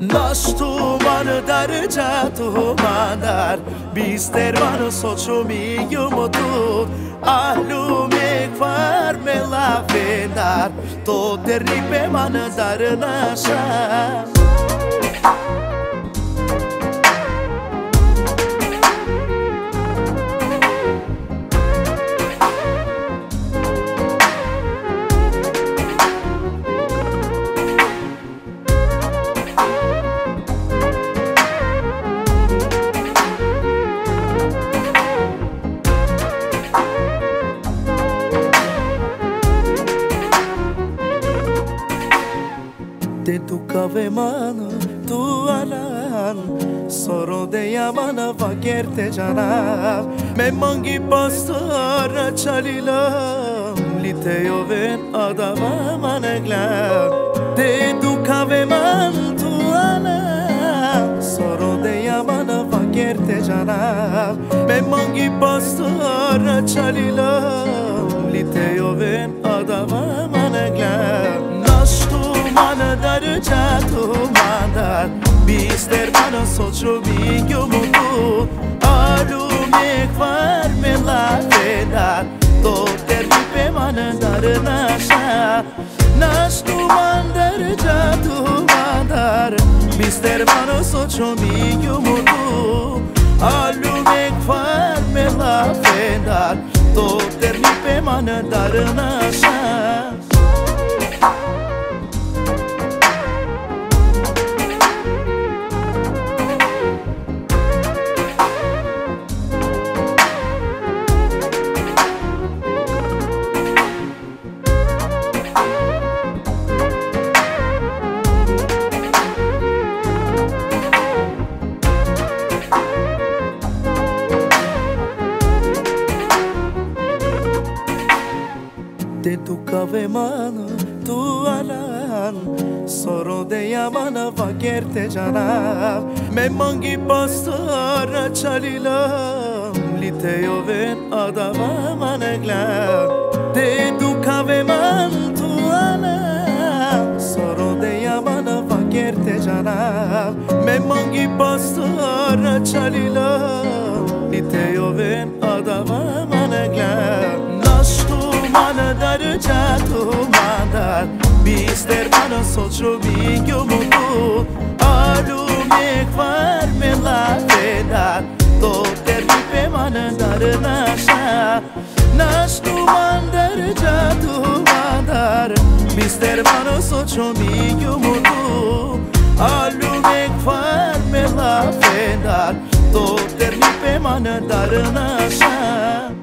Nashtu manë darë gjatë mandar Bister manë sot shumë i ju më tut Ahlu me këfar me la vendar To të rripe manë darë nasha Te tu kave manë, tu alan Soro dhe jamana vaker të gjanav Me mangi pastor në qalilëm Lite jo ven adava manë glav Te tu kave manë, tu alan Soro dhe jamana vaker të gjanav Me mangi pastor në qalilëm Lite Nashtu manë darë gjatë mandar Bister manë sot shumë i kjo më tu Alu me këfar me la vendar Do të rripe manë darë nasha Nashtu manë darë gjatë mandar Bister manë sot shumë i kjo më tu Alu me këfar me la vendar Do të rripe manë darë nasha Te tu kave manë, tu alan Soro dhe jamana vaker të gjanav Me mangi pastor në qalilëm Lite jo ven adava manë glav Te tu kave manë, tu alan Soro dhe jamana vaker të gjanav gjatë mandar shumë i kjo më tu Alu me këfar me la vendar Do të rripe manë darë nasha darë gjatë mandar Bister manë sot shumë i kjo më tu Alu me këfar me la vendar Do të rripe manë darë nasha